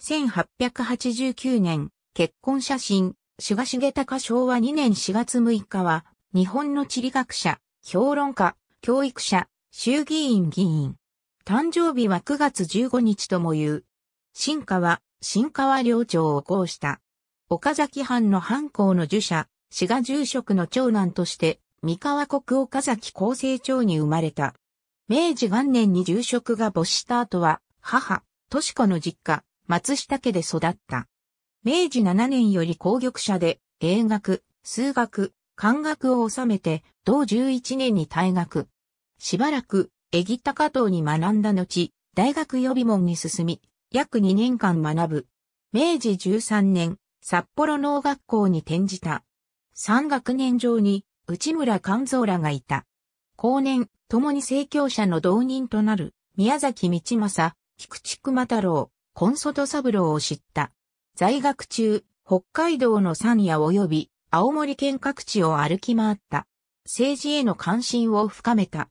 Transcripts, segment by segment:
1889年、結婚写真、菅重隆昭和2年4月6日は、日本の地理学者、評論家、教育者、衆議院議員。誕生日は9月15日とも言う。新家は、新川領長を号した。岡崎藩の藩校の儒者、滋賀住職の長男として、三河国岡崎厚生町に生まれた。明治元年に住職が没した後は、母、とし子の実家、松下家で育った。明治7年より工玉者で、英学、数学、漢学を収めて、同11年に退学。しばらく、エギタカ島に学んだ後、大学予備門に進み、約2年間学ぶ。明治13年、札幌農学校に転じた。三学年上に、内村勘蔵らがいた。後年、共に政教者の同人となる、宮崎道正、菊池熊太郎、コンソト三郎を知った。在学中、北海道の山野及び青森県各地を歩き回った。政治への関心を深めた。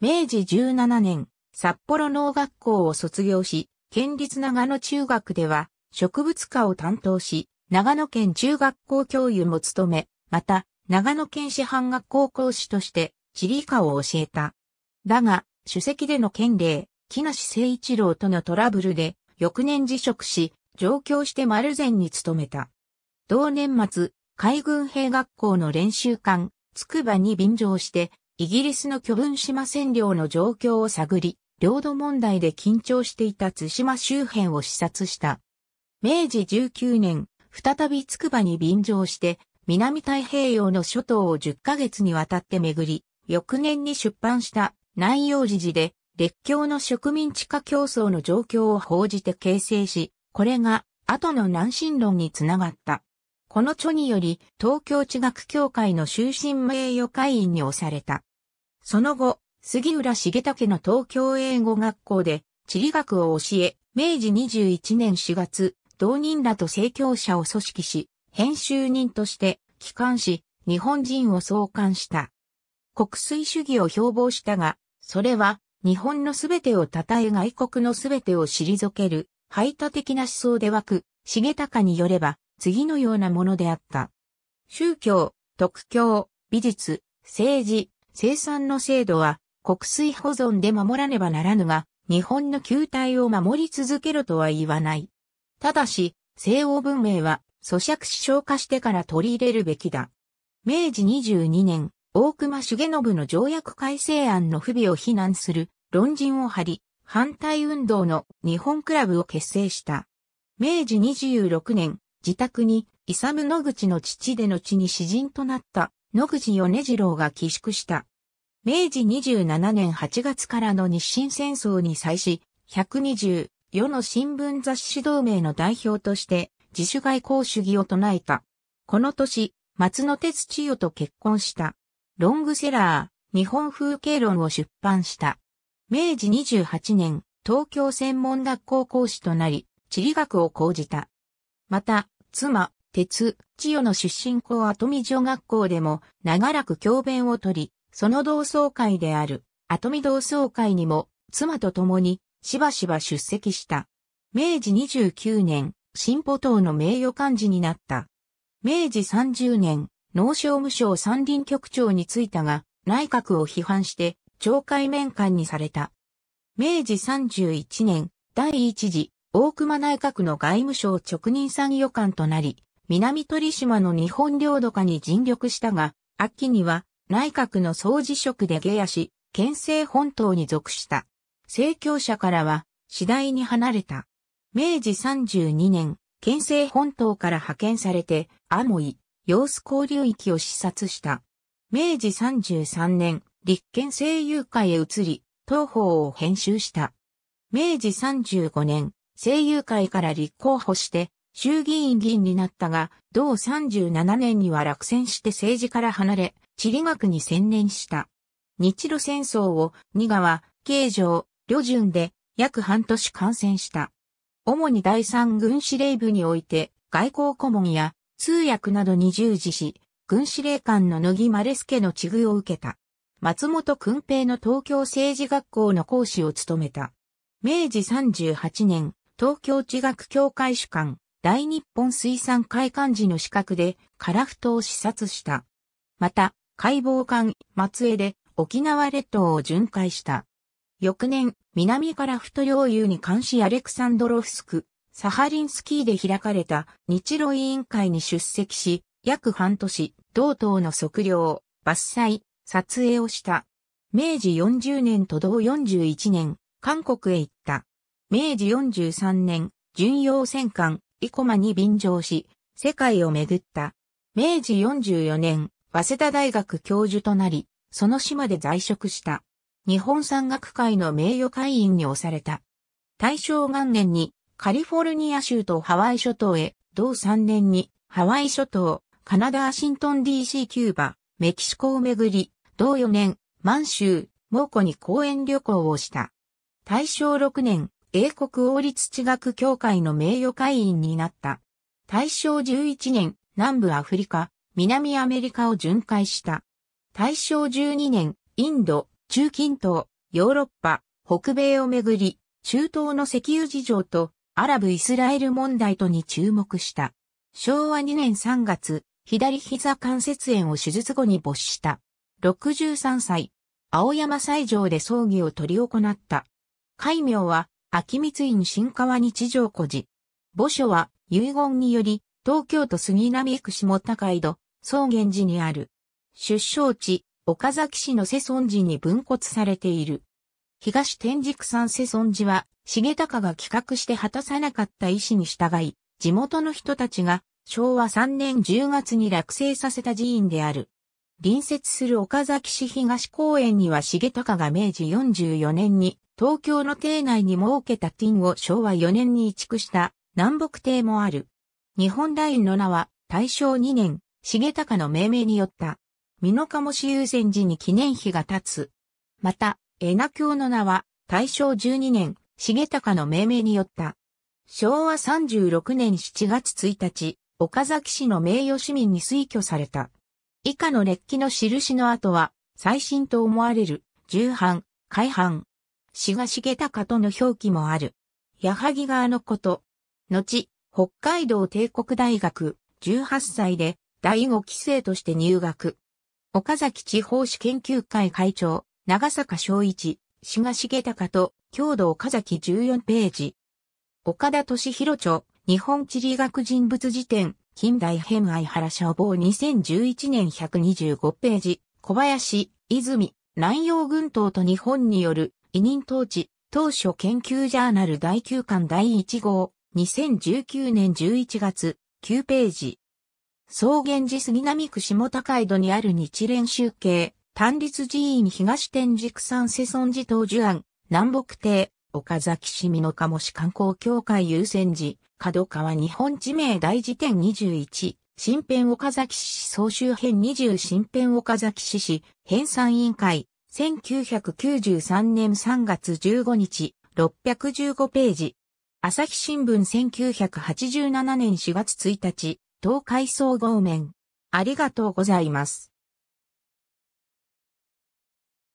明治17年、札幌農学校を卒業し、県立長野中学では植物科を担当し、長野県中学校教諭も務め、また、長野県師範学校講師として地理科を教えた。だが、主席での県令、木梨誠一郎とのトラブルで、翌年辞職し、上京して丸善に勤めた。同年末、海軍兵学校の練習艦、筑波に便乗して、イギリスの巨文島占領の状況を探り、領土問題で緊張していた津島周辺を視察した。明治19年、再び筑波に便乗して、南太平洋の諸島を10ヶ月にわたって巡り、翌年に出版した南洋時事で、列強の植民地化競争の状況を報じて形成し、これが後の南進論につながった。この著により東京地学協会の終身名誉会員に押された。その後、杉浦重武の東京英語学校で地理学を教え、明治21年4月、同人らと政教者を組織し、編集人として機関し、日本人を創刊した。国粋主義を標榜したが、それは日本のすべてを称え外国のすべてを退ける排他的な思想で枠、重高によれば、次のようなものであった。宗教、特教、美術、政治、生産の制度は、国粋保存で守らねばならぬが、日本の球体を守り続けろとは言わない。ただし、西欧文明は、咀嚼し消化してから取り入れるべきだ。明治22年、大隈重信の条約改正案の不備を非難する論陣を張り、反対運動の日本クラブを結成した。明治26年、自宅に、イサム野口の父で後に詩人となった野口米次郎が寄宿した。明治27年8月からの日清戦争に際し、120世の新聞雑誌同盟の代表として自主外交主義を唱えた。この年、松野哲千代と結婚した。ロングセラー、日本風景論を出版した。明治28年、東京専門学校講師となり、地理学を講じた。また、妻、鉄、千代の出身校跡見女学校でも長らく教鞭を取り、その同窓会である跡見同窓会にも妻と共にしばしば出席した。明治29年、新保党の名誉幹事になった。明治30年、農商務省山林局長に就いたが、内閣を批判して懲戒面会にされた。明治31年、第一次、大熊内閣の外務省直任参与官となり、南鳥島の日本領土化に尽力したが、秋には内閣の総辞職で下野し、県政本島に属した。政教者からは次第に離れた。明治32年、県政本島から派遣されて、アモイ、様子交流域を視察した。明治33年、立憲声優会へ移り、東方を編集した。明治35年、声優会から立候補して、衆議院議員になったが、同37年には落選して政治から離れ、地理学に専念した。日露戦争を、二川、京城、旅順で、約半年感染した。主に第三軍司令部において、外交顧問や通訳などに従事し、軍司令官の乃木マレスケの地遇を受けた。松本訓平の東京政治学校の講師を務めた。明治38年、東京地学協会主管、大日本水産会館時の資格で、樺太を視察した。また、解剖館、松江で沖縄列島を巡回した。翌年、南から太領有に監視アレクサンドロフスク、サハリンスキーで開かれた日露委員会に出席し、約半年、同島の測量、伐採、撮影をした。明治40年と同41年、韓国へ行った。明治43年、巡洋戦艦、イコマに便乗し、世界を巡った。明治44年、早稲田大学教授となり、その島で在職した。日本山岳会の名誉会員に押された。大正元年にカリフォルニア州とハワイ諸島へ、同3年にハワイ諸島、カナダワシントン DC キューバ、メキシコをめぐり、同4年、満州、猛虎に講演旅行をした。大正6年、英国王立地学協会の名誉会員になった。大正11年、南部アフリカ、南アメリカを巡回した。大正12年、インド、中近東、ヨーロッパ、北米をめぐり、中東の石油事情とアラブ・イスラエル問題とに注目した。昭和2年3月、左膝関節炎を手術後に没した。63歳、青山西条で葬儀を取り行った。戒名は、秋光院新川日常古寺。墓所は、遺言により、東京都杉並区下高井戸、草原寺にある。出生地、岡崎市の世尊寺に分骨されている。東天竺山世尊寺は、重高が企画して果たさなかった意思に従い、地元の人たちが昭和3年10月に落成させた寺院である。隣接する岡崎市東公園には重高が明治44年に東京の邸内に設けたティンを昭和4年に移築した南北邸もある。日本大院の名は大正2年、重高の命名によった。美濃鴨市優先寺に記念碑が立つ。また、エナ教の名は大正12年、重高の命名によった。昭和36年7月1日、岡崎市の名誉市民に推挙された。以下の列記の印の後は、最新と思われる、重版、改版。志賀重高との表記もある。矢作川のこと。後、北海道帝国大学、18歳で、第5期生として入学。岡崎地方史研究会会長、長坂昭一、志賀重隆と、郷土岡崎14ページ。岡田敏弘著、日本地理学人物辞典、近代編愛原消防2011年125ページ。小林、泉、南洋群島と日本による委任統治、当初研究ジャーナル第9巻第1号、2019年11月、9ページ。草原寺杉並区下高井戸にある日蓮集計、単立寺院東天竺山世尊寺東樹庵、南北亭、岡崎市美濃鴨市観光協会優先寺、角川日本地名大辞典21、新編岡崎市総集編20新編岡崎市市編纂委員会、1993年3月15日、615ページ。朝日新聞1987年4月1日、東海総合面。ありがとうございます。